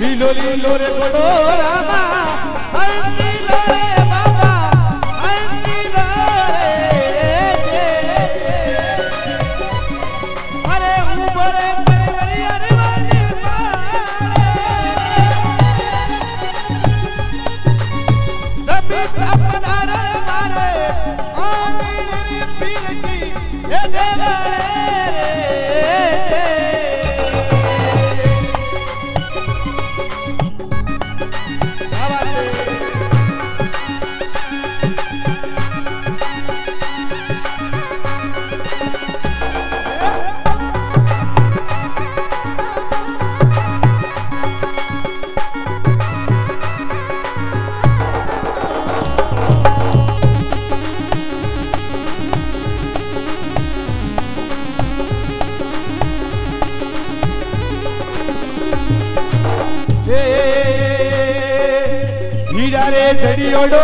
लीलो लीलो रे बड़ो रामा लीलो रे बाबा लीलो रे अरे ऊपर अरे वाले तभी अपना रे मारे आने હીરા રે જડિયોડો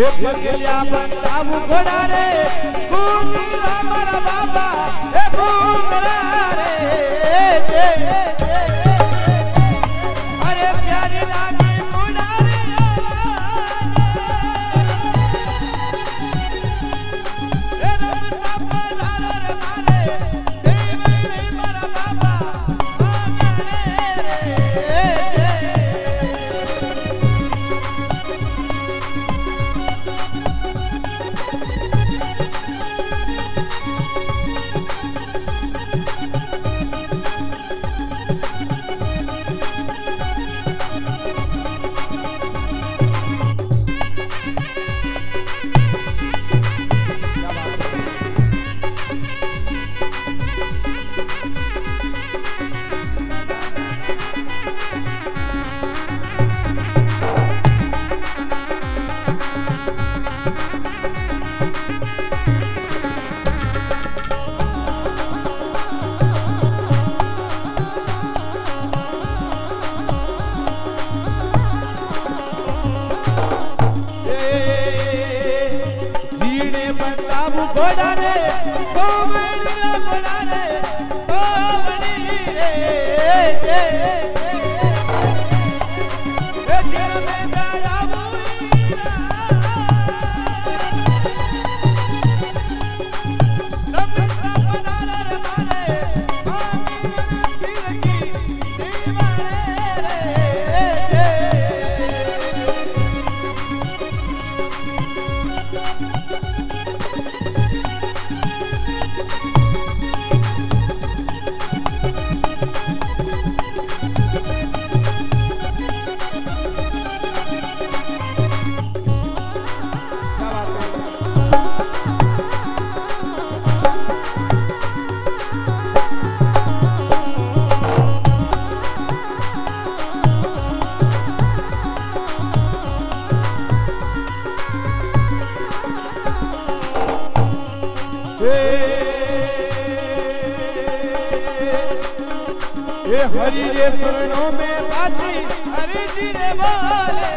हे पगलिया बाबू बाबा रे सोवणी रे ये हरि रे शरणों में बाजी हरि जी रे बोले।